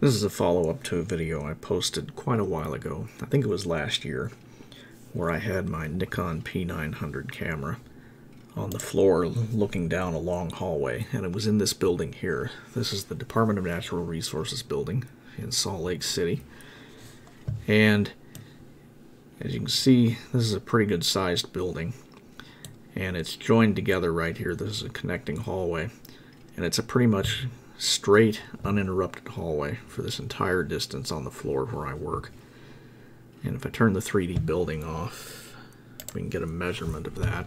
This is a follow-up to a video I posted quite a while ago, I think it was last year, where I had my Nikon P900 camera on the floor looking down a long hallway, and it was in this building here. This is the Department of Natural Resources building in Salt Lake City. And as you can see, this is a pretty good sized building. And it's joined together right here. This is a connecting hallway. And it's a pretty much straight, uninterrupted hallway for this entire distance on the floor where I work. And if I turn the 3D building off, we can get a measurement of that.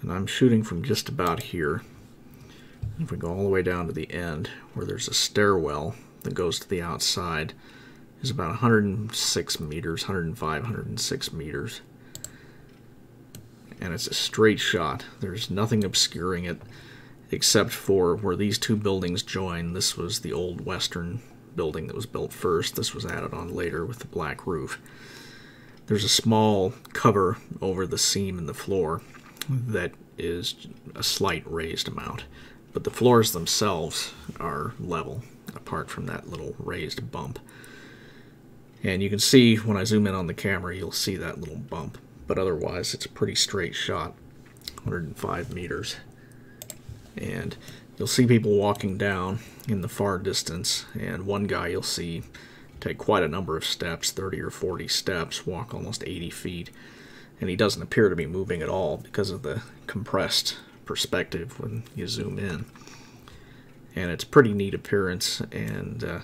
And I'm shooting from just about here. If we go all the way down to the end, where there's a stairwell that goes to the outside, is about 106 meters, 105, 106 meters and it's a straight shot. There's nothing obscuring it except for where these two buildings join. This was the old western building that was built first. This was added on later with the black roof. There's a small cover over the seam in the floor that is a slight raised amount, but the floors themselves are level apart from that little raised bump. And you can see when I zoom in on the camera, you'll see that little bump but otherwise it's a pretty straight shot 105 meters. And you'll see people walking down in the far distance and one guy you'll see take quite a number of steps 30 or 40 steps walk almost 80 feet. And he doesn't appear to be moving at all because of the compressed perspective when you zoom in. And it's pretty neat appearance and uh,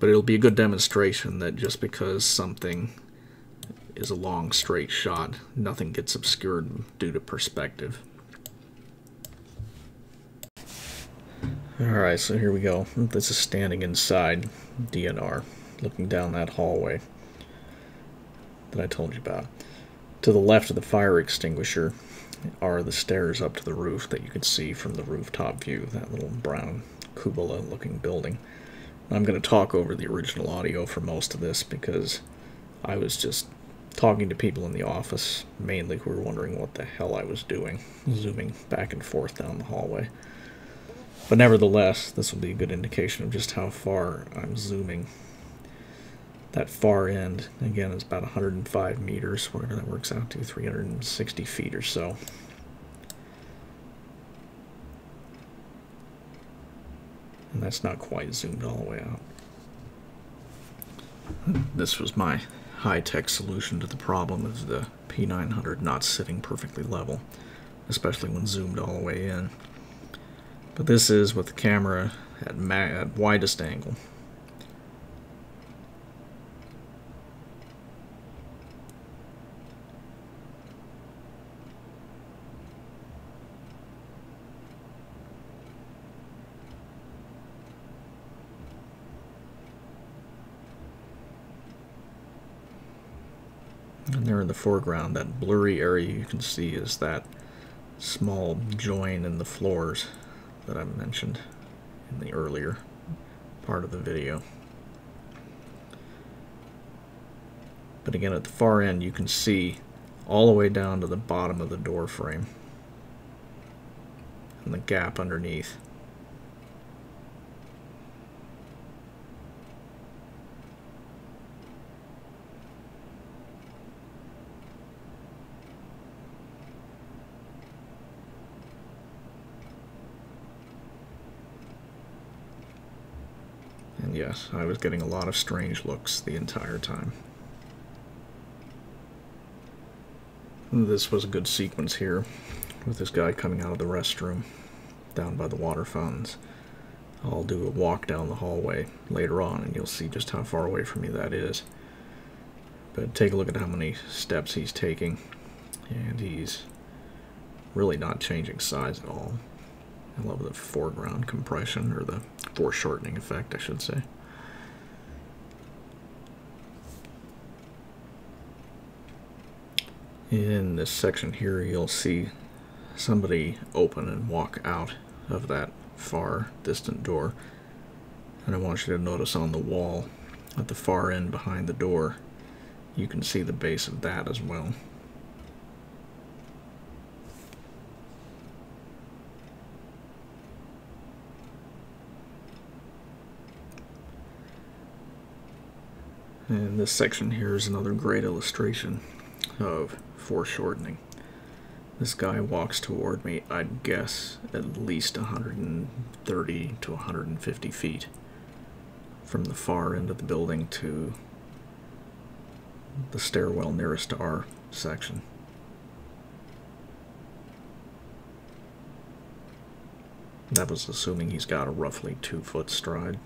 but it'll be a good demonstration that just because something is a long straight shot. Nothing gets obscured due to perspective. Alright, so here we go. This is standing inside DNR, looking down that hallway that I told you about. To the left of the fire extinguisher are the stairs up to the roof that you can see from the rooftop view, that little brown cupola looking building. I'm going to talk over the original audio for most of this because I was just talking to people in the office, mainly who were wondering what the hell I was doing, zooming back and forth down the hallway. But nevertheless, this will be a good indication of just how far I'm zooming. That far end, again, is about 105 meters, whatever that works out to, 360 feet or so. And that's not quite zoomed all the way out. This was my high-tech solution to the problem of the P900 not sitting perfectly level, especially when zoomed all the way in. But this is with the camera at, at widest angle. In the foreground, that blurry area you can see is that small join in the floors that I mentioned in the earlier part of the video. But again, at the far end, you can see all the way down to the bottom of the door frame and the gap underneath. Yes, I was getting a lot of strange looks the entire time. This was a good sequence here, with this guy coming out of the restroom down by the water fountains. I'll do a walk down the hallway later on, and you'll see just how far away from me that is. But take a look at how many steps he's taking, and he's really not changing size at all. I love the foreground compression, or the foreshortening effect, I should say. In this section here, you'll see somebody open and walk out of that far distant door. And I want you to notice on the wall at the far end behind the door, you can see the base of that as well. And this section here is another great illustration of foreshortening. This guy walks toward me, I'd guess at least 130 to 150 feet from the far end of the building to the stairwell nearest to our section. That was assuming he's got a roughly two foot stride.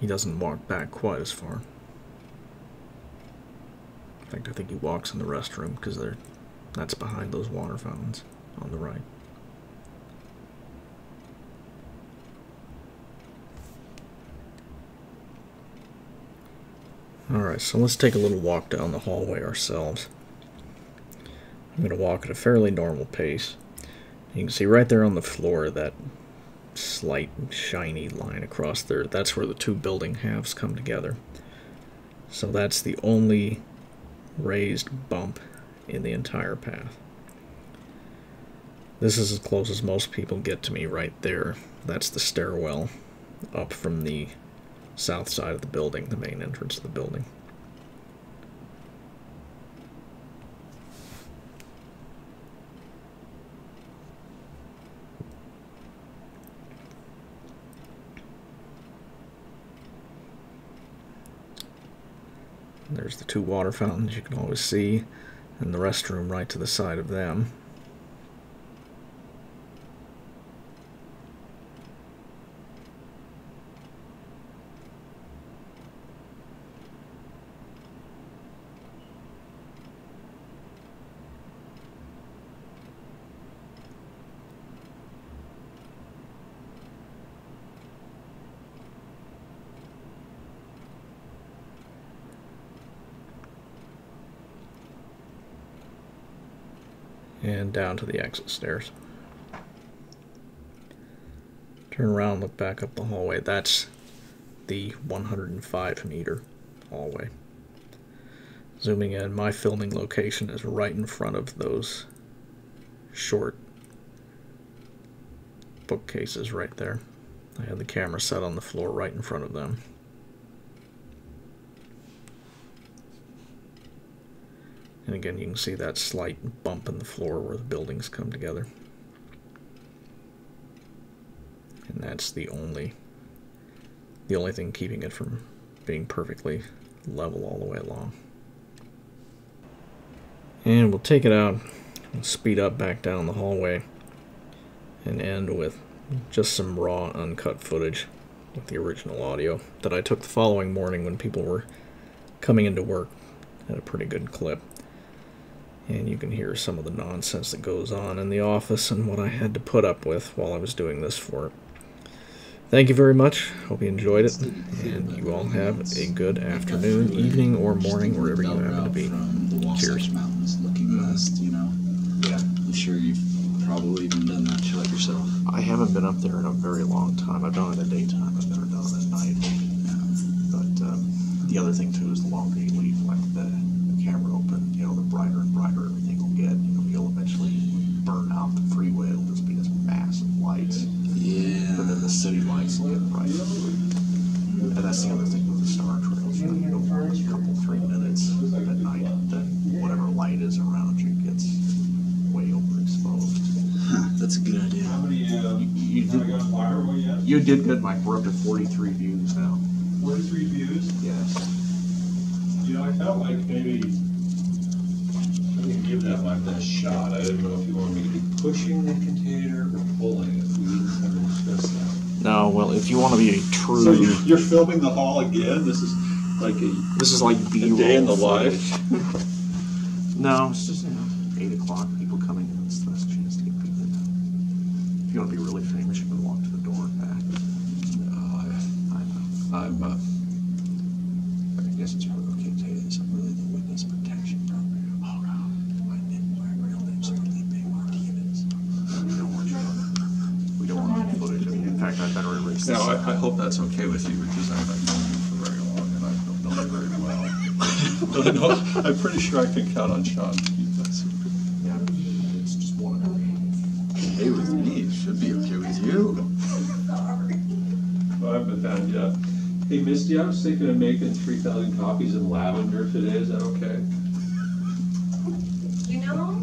He doesn't walk back quite as far. In fact, I think he walks in the restroom because they're that's behind those water fountains on the right. Alright, so let's take a little walk down the hallway ourselves. I'm going to walk at a fairly normal pace. You can see right there on the floor that slight shiny line across there. That's where the two building halves come together. So that's the only raised bump in the entire path. This is as close as most people get to me right there. That's the stairwell up from the south side of the building, the main entrance of the building. There's the two water fountains you can always see, and the restroom right to the side of them. And down to the exit stairs. Turn around, look back up the hallway. That's the 105 meter hallway. Zooming in, my filming location is right in front of those short bookcases right there. I had the camera set on the floor right in front of them. And again, you can see that slight bump in the floor where the buildings come together. And that's the only the only thing keeping it from being perfectly level all the way along. And we'll take it out and speed up back down the hallway and end with just some raw uncut footage with the original audio that I took the following morning when people were coming into work at a pretty good clip and you can hear some of the nonsense that goes on in the office and what I had to put up with while I was doing this for it. Thank you very much. Hope you enjoyed it, and you all have a good afternoon, evening, or morning, wherever you happen to be. Cheers. Mountains looking west, you know. Yeah, I'm sure you've probably even done that shit yourself. I haven't been up there in a very long time. I've done it in the daytime. I've never done it at night. But um, the other thing too is the longer you leave, like the, the camera open, you know, the brighter and brighter everything will get. You know, you'll eventually burn out the freeway. It'll just be this massive lights. Yeah. But then the city lights will get bright. And that's the other thing with the star trails. You know, you go for a couple, three minutes at night, then whatever light is around you gets way overexposed. Huh, that's a good idea. You, um, you did, you did good, Mike. We're up to 43 views now. 43 views. Yes. You know, I felt like maybe I didn't give that my best shot. I didn't know if you wanted me to be pushing the container or pulling it. We didn't have to discuss that. No, well, if you want to be a true, So you, you're filming the hall again? This is like a, this is like a B-roll day in the life. No, it's just you know, eight o'clock. Now I, I hope that's okay with you because I've known you for very long and I've known you very well. but I know, I'm pretty sure I can count on Sean to keep that secret. Yeah, it's just one. Okay with me, should be okay with you. well, I haven't found yet. Hey, Misty, I was thinking of making 3,000 copies of lavender today. Is that okay? You know,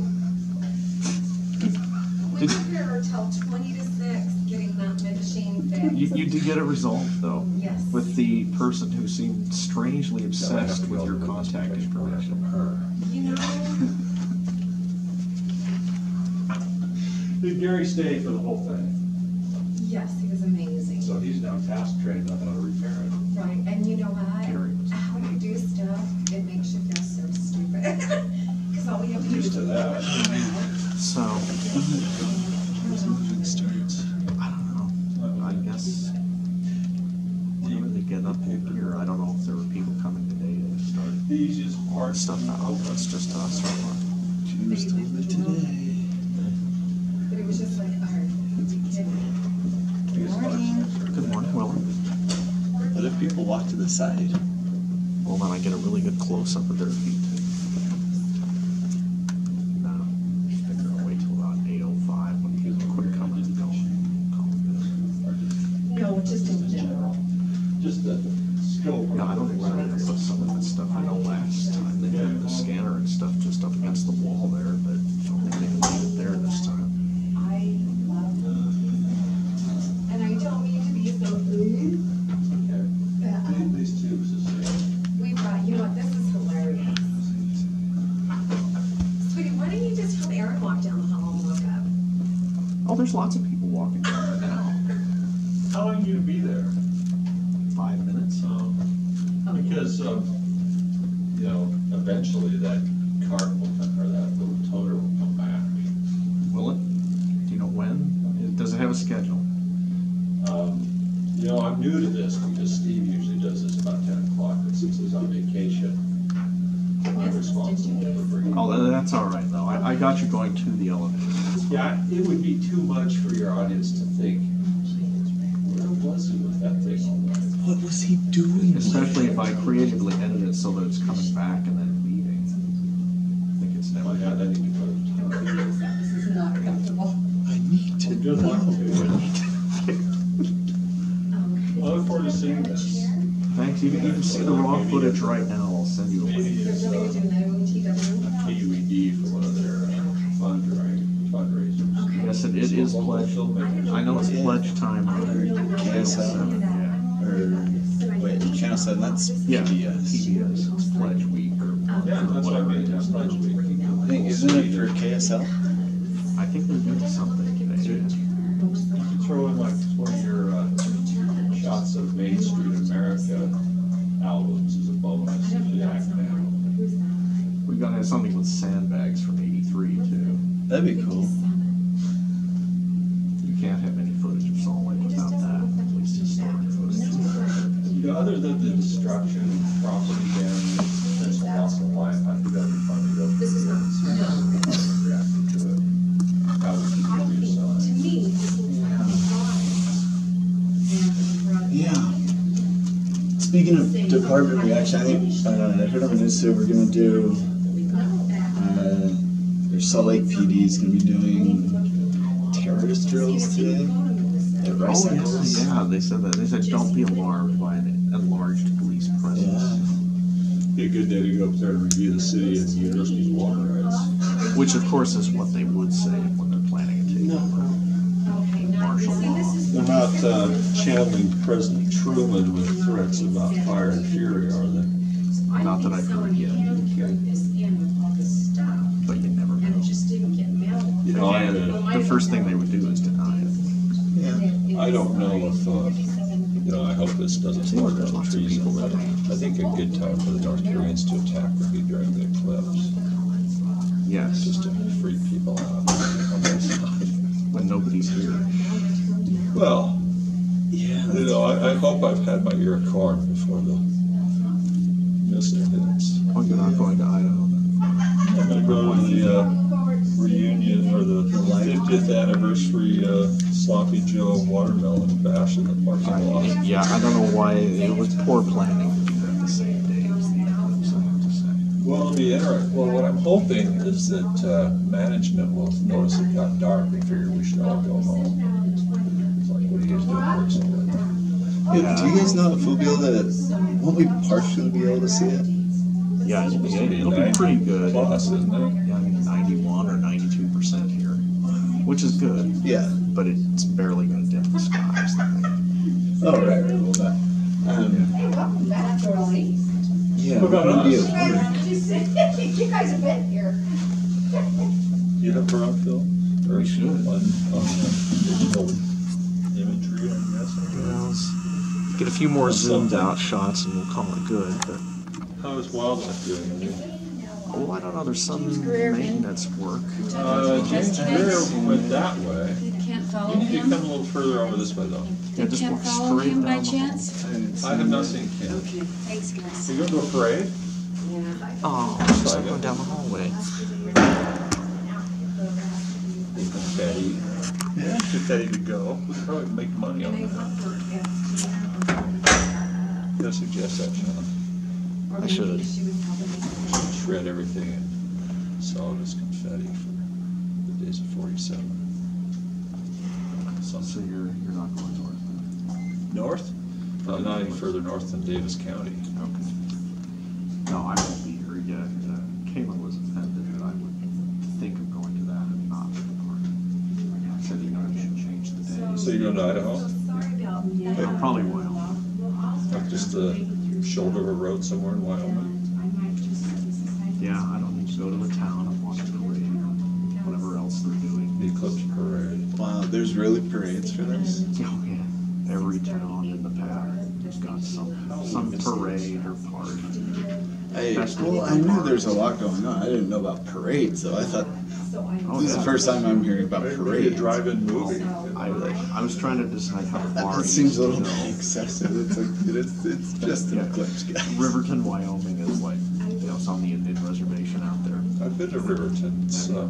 we were here until 20 to 6. You, you did get a result, though. Yes. With the person who seemed strangely obsessed with your contact information. You know. Did Gary stay for the whole thing? Yes, he was amazing. So he's now fast trained on how to repair it. Right, and you know what? Gary. How you do stuff, it makes you feel so stupid. Because all we have to do is. To that. so. Easiest part. stuff out, that's just us or what. Tuesday today. But it was just like, alright, kid. Biggest part. Good morning, Will. What if people walk to the side? Well, then I get a really good close up of their feet. No, I think I'll wait till about eight oh five when people quit coming and going. Call it good. No, just in general. Just the Yeah, I don't think we're gonna put some of that stuff, I know last time. They had the scanner and stuff just up against the wall there, but I don't think they can leave it there this time. You know, eventually that cart will, come- or that little toter will come back. Will it? Do you know when? Does it have a schedule? Um, You know, I'm new to this because Steve usually does this about ten o'clock, but since he's on vacation, I'm responsible for bringing. It. Oh, that's all right though. I, I got you going to the elevator. Yeah, it would be too much for your audience to think, where was he with that thing all night? What was he doing? Especially if I creatively edit it so that it's coming back and then leaving. I think it's Oh never. my God, I need to go to town. This is not comfortable. I need to Good luck know. to you. I look forward to seeing this. Thanks. You can, you can see the raw footage right now. I'll send you a link. Maybe They're it's really uh, doing. KUED for one of their uh, fundraising, fundraisers. Okay. Yes, it, it is pledge. I know it's pledge time on Channel Seven. Yeah. Or, wait, Channel 7, that's Yeah. PBS. PBS. It's pledge week or Yeah, that's what I mean, that's pledge week. I think, isn't it for KSL? I think they're doing something today. You Throw in like one of your uh, shots of Main Street America albums as a bonus if you act now. We gotta have something with sandbags from '83 too. That'd be cool. Department reaction, I think, uh, I heard on the news today we're gonna do, uh, their Salt Lake PD is gonna be doing terrorist drills today at Rice Oh, Eccles. yeah, yeah, they said that. They said don't be alarmed by an enlarged police presence. Yeah. Be a good day to go up there and review the city and the university's water rights. Which, of course, is what they would say when they're planning a takeover. Okay, now, you Martial see, this is. They're not uh, channeling President Truman with threats about fire and fury, are they? Not that I've heard yet. Carried this in with all this stuff, But you never and it know. just didn't get mailed. You know, I, uh, The first thing they would do is deny it. Yeah. I don't know if, uh, you know, I hope this doesn't See, spark there's any lots of people that- I think a good time for the North Koreans to attack would be during the eclipse, Yes, just to freak people out on their side. When nobody's here. Well, Yeah. you know, I, I hope I've had my ear of corn before the mist hits. Oh, you're not going to Idaho then? I'm gonna go to the, uh, reunion or the fiftieth anniversary uh, Sloppy Joe watermelon bash in the parking lot. Yeah, I don't know why it was poor planning to do that the same day. That's all I have to say. Well, it'll be interesting. Well, what I'm hoping is that uh, management will notice it got dark and figure we should all go home. It's like, what are you guys doing work so late? Yeah, do you guys know if we'll be able to? Won't we partially be able to see it? Yeah, it'll be, Supposed to be it'll be pretty good. Plus, isn't it? Yeah, I think 91 or 92 percent here, which is good, Yeah. but it's barely going to dim the skies. Oh right, right, well that. Um, Hey, welcome back, girlie. Yeah. What about us? You able- guys, you guys have been here. You have Brown Phil? Or We should. On, on digital imagery, I guess. Well, get a few more zoomed out shots and we'll call it good. But How is wildlife doing? I oh, I don't know. There's some maintenance work. Uh, James Greer went that way. Can't follow You need to come a little further over this way though. Yeah, just Can't walk follow straight him down by the hall. chance? I didn't see I have not seen Ken. Okay, thanks guys. You go to a parade? Oh, just like going down the hallway. Confetti. Yeah. Confetti to go. We could probably make money on that. Gotta suggest that, Sean. I should. Have shred everything and sell it as confetti for the days of forty-seven. So you're you're not going north. then? North? Probably not any further north than Davis County. Okay. No, I won't be here yet. Uh, Caitlin was offended that I would think of going to that and not to the park. I said, you know, I should change the day. So you're going to Idaho? I probably will. Like just the shoulder of a road somewhere in Wyoming? Yeah, I don't need to go to the town and watch the parade or whatever else they're doing. The Eclipse Parade. Wow, there's really parades for this. Oh, yeah. Every town in the pack has got some, some parade or party. I, Festival. well, I knew there's a lot going on. I didn't know about parades, though. I thought Oh, this is the first time I'm hearing about Maybe a parades. drive-in movie. I, I was trying to decide how far. that seems a little bit excessive. It's like it's, it's just an Yeah. eclipse, guys. Riverton, Wyoming is like, you know, it's on the Indian reservation out there. I've been to Riverton. It's, uh,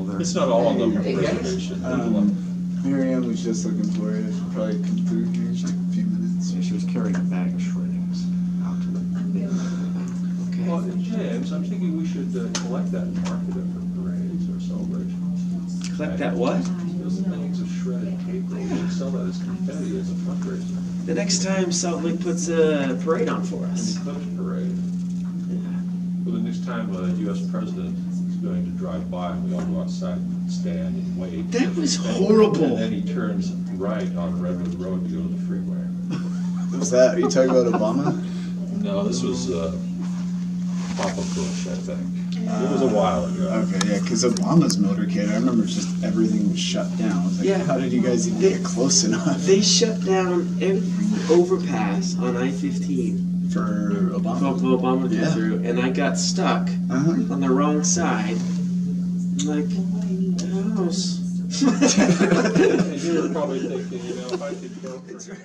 Well, there- it's not all of them reservation. There's Um, Miriam was just looking for you. She'll probably come through here in like a few minutes. Yeah, she was carrying a bag of shreddings out to the. Well, James, I'm thinking we should uh, collect that and market it for parades or celebrations. Collect that what? Those things of shredded paper, we should sell that as confetti as a fundraiser. The next time Salt Lake puts a parade on for An us. eclipse parade. Well, the next time a US president is going to drive by, and we all go outside and stand and wait. That was And horrible. then he turns right on Redwood Road to go to the freeway. Was that? Are you talking about Obama? No, this was, uh, Papa Bush, I think. It was a while ago. Okay, yeah, because Obama's motorcade, I remember just everything was shut down. I was like, Yeah. how did you guys even get close enough They shut down every overpass on I-15 for for Obama? Obama to Yeah. through, and I got stuck Uh-huh. on the wrong side. I'm like, house. And you were probably thinking, you know, if I could go for